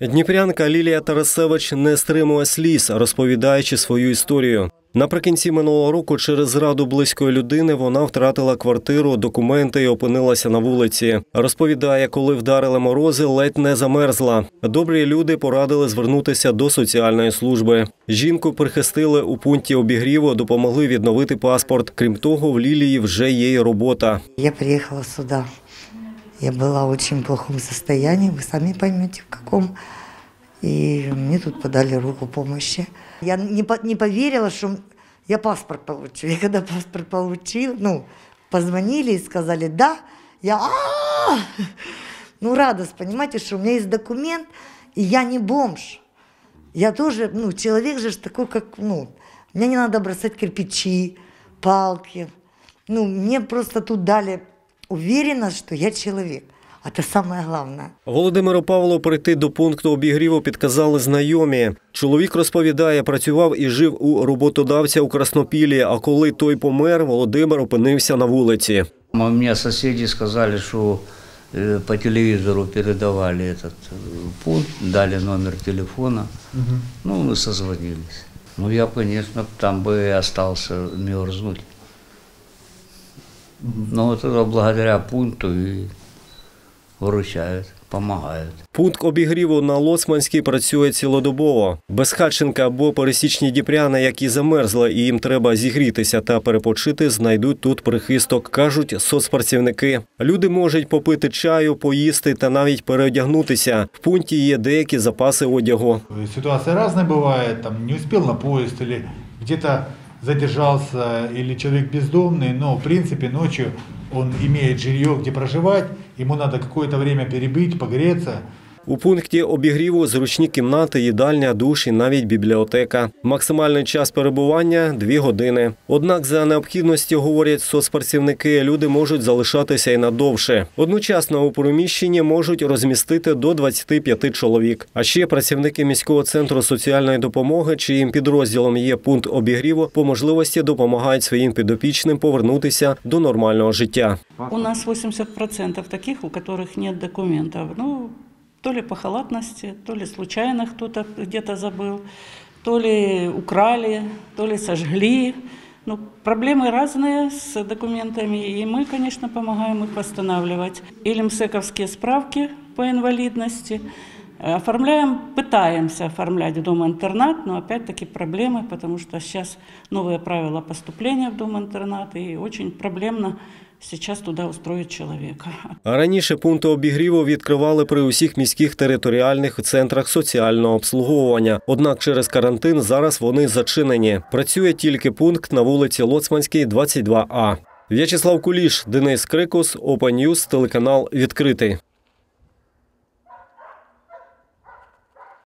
Дніпрянка Лілія Тарасевич не стримує сліз, розповідаючи свою історію. Наприкінці минулого року через зраду близької людини вона втратила квартиру, документи і опинилася на вулиці. Розповідає, коли вдарили морози, ледь не замерзла. Добрі люди порадили звернутися до соціальної служби. Жінку прихистили у пункті обігріву, допомогли відновити паспорт. Крім того, в Лілії вже є й робота. Я приехала сюда. Я была в очень плохом состоянии, вы сами поймете в каком. И мне тут подали руку помощи. Я не, по- не поверила, что я паспорт получу. Я когда паспорт получила, ну, позвонили и сказали «да», я «а Ну, радость, понимаете, что у меня есть документ, и я не бомж. Я тоже, ну, человек же такой, как, ну, мне не надо бросать кирпичи, палки. Ну, мне просто тут дали уверенность, что я человек. А Это самое главное. Володимиру Павлу прийти до пункту обігріву підказали знайомі. Чоловік розповідає, працював і жив у роботодавця у Краснопілі. А коли той помер, Володимир опинився на вулиці. У меня соседи сказали, что э, по телевизору передавали этот э, пункт, дали номер телефона. Ну, мы созвонились. Ну, я, конечно, там бы и остался мерзнуть. Но вот это благодаря пункту и выручают, помогают. Пункт обігріву на Лоцманській працює цілодобово. Безхатченка або пересічні діпряни, які замерзли і їм треба зігрітися та перепочити, знайдуть тут прихисток, кажуть соцпрацівники. Люди можуть попити чаю, поїсти та навіть переодягнутися. В пункті є деякі запаси одягу. Ситуация разная бывает, там не успел на поезд или где-то задержался, или человек бездомный, но в принципе ночью он имеет жилье, где проживать, ему надо какое-то время перебыть, погреться. У пункті обігріву зручні кімнати, їдальня, душ і навіть бібліотека. Максимальний час перебування дві години. Однак, за необхідності, говорять соцпрацівники, люди можуть залишатися і надовше. Одночасно у приміщенні можуть розмістити до 25 чоловік. А ще працівники міського центру соціальної допомоги, чиїм підрозділом є пункт обігріву, по можливості допомагають своїм підопічним повернутися до нормального життя. У нас 80% таких, у которых нет документов. Ну, то ли по халатности, то ли случайно кто-то где-то забыл, то ли украли, то ли сожгли. Ну, проблемы разные с документами, и мы, конечно, помогаем их восстанавливать. Или МСЭКовские справки по инвалидности. Э, Оформляем, пытаемся оформлять в дом-интернат, но опять-таки проблемы, потому что сейчас новые правила поступления в дом-интернат, и очень проблемно сейчас туда устроить человека. А Раніше пункти обігріву відкривали при усіх міських територіальних центрах соціального обслуговування. Однак через карантин зараз вони зачинені. Працює тільки пункт на вулиці Лоцманській, 22А. В'ячеслав Куліш, Денис Крикус, Open News, телеканал відкритий.